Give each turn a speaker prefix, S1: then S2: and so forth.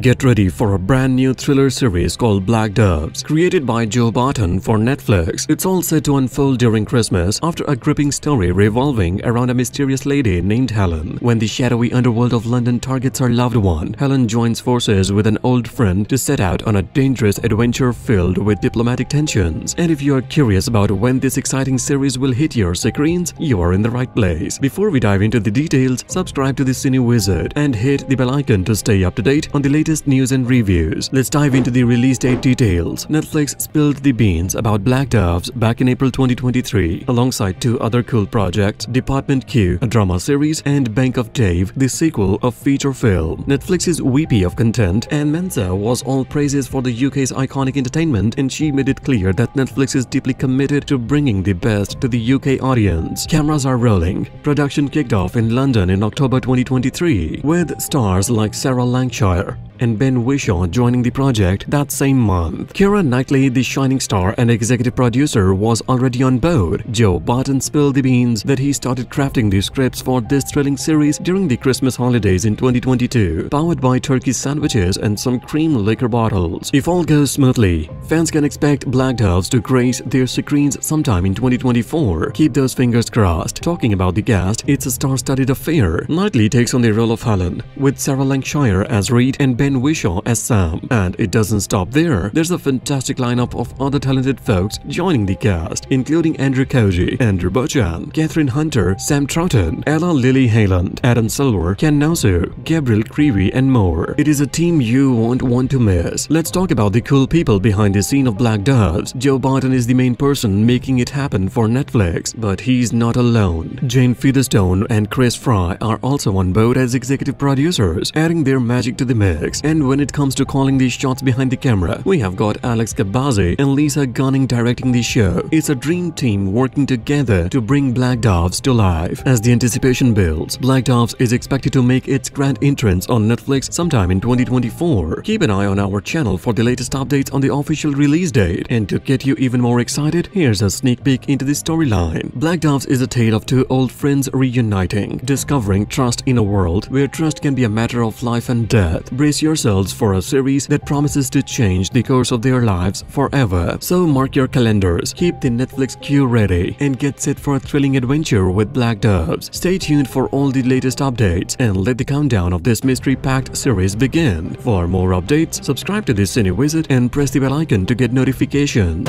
S1: Get ready for a brand new thriller series called Black Doves, created by Joe Barton for Netflix. It's all set to unfold during Christmas after a gripping story revolving around a mysterious lady named Helen. When the shadowy underworld of London targets her loved one, Helen joins forces with an old friend to set out on a dangerous adventure filled with diplomatic tensions. And if you are curious about when this exciting series will hit your screens, you are in the right place. Before we dive into the details, subscribe to the Cine Wizard and hit the bell icon to stay up to date on the latest news and reviews. Let's dive into the release date details. Netflix spilled the beans about Black Doves back in April 2023, alongside two other cool projects, Department Q, a drama series, and Bank of Dave, the sequel of feature film. Netflix's VP of content, Anna Mensah, was all praises for the UK's iconic entertainment, and she made it clear that Netflix is deeply committed to bringing the best to the UK audience. Cameras are rolling. Production kicked off in London in October 2023, with stars like Sarah Lancashire, and Ben Whishaw joining the project that same month. Keira Knightley, the shining star and executive producer, was already on board. Joe Barton spilled the beans that he started crafting the scripts for this thrilling series during the Christmas holidays in 2022, powered by turkey sandwiches and some cream liquor bottles. If all goes smoothly, fans can expect Black Doves to grace their screens sometime in 2024. Keep those fingers crossed. Talking about the cast, it's a star-studded affair. Knightley takes on the role of Helen, with Sarah Lancashire as Reed and Ben Whishaw as Sam. And it doesn't stop there. There's a fantastic lineup of other talented folks joining the cast, including Andrew Koji, Andrew Buchan, Kathryn Hunter, Sam Troughton, Ella Lily Hyland, Adam Silver, Ken Nwosu, Gabriel Creevy, and more. It is a team you won't want to miss. Let's talk about the cool people behind the scene of Black Doves. Joe Barton is the main person making it happen for Netflix, but he's not alone. Jane Featherstone and Chris Fry are also on board as executive producers, adding their magic to the mix. And when it comes to calling these shots behind the camera, we have got Alex Gabassi and Lisa Gunning directing the show. It's a dream team working together to bring Black Doves to life. As the anticipation builds, Black Doves is expected to make its grand entrance on Netflix sometime in 2024. Keep an eye on our channel for the latest updates on the official release date. And to get you even more excited, here's a sneak peek into the storyline. Black Doves is a tale of two old friends reuniting, discovering trust in a world where trust can be a matter of life and death. Brace yourselves for a series that promises to change the course of their lives forever. So mark your calendars, keep the Netflix queue ready, and get set for a thrilling adventure with Black Doves. Stay tuned for all the latest updates and let the countdown of this mystery-packed series begin. For more updates, subscribe to this Cine Wizard and press the bell icon to get notifications.